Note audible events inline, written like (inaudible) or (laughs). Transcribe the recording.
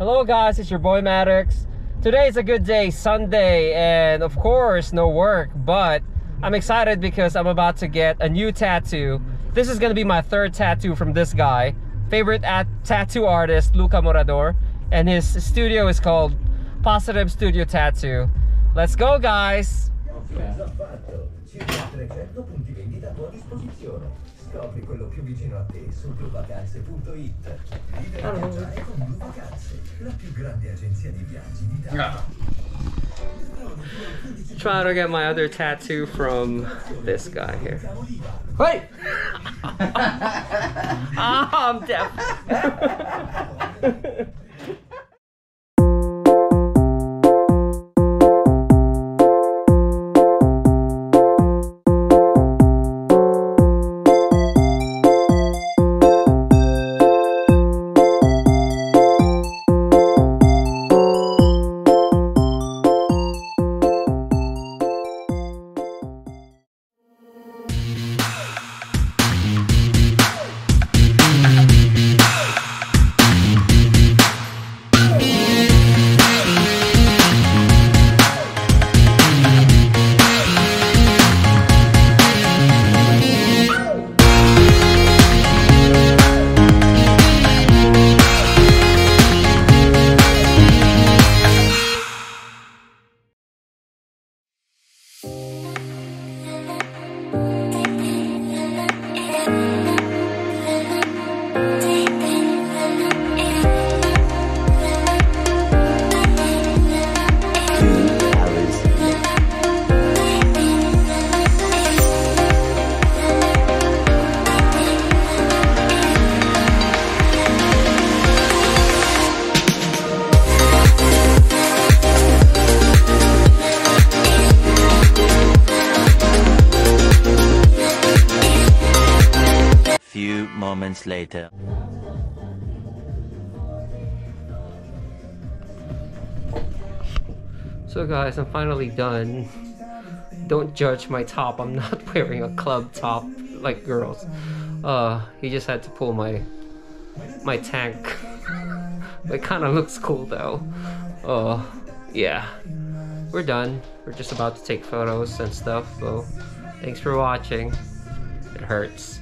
Hello guys, it's your boy Maddox. Today is a good day, Sunday, and of course no work, but I'm excited because I'm about to get a new tattoo. This is gonna be my third tattoo from this guy, favorite at tattoo artist Luca Murador, and his studio is called Positive Studio Tattoo. Let's go guys! Circa la più grande agenzia di viaggi d'Italia. Trying to get my other tattoo from this guy here. Wait! (laughs) Ah, I'm deaf. (laughs) moments later. So guys, I'm finally done. Don't judge my top. I'm not (laughs) wearing a club top like girls. Uh, he just had to pull my my tank. (laughs) it kind of looks cool though. Uh, yeah. We're done. We're just about to take photos and stuff. So, thanks for watching. It hurts.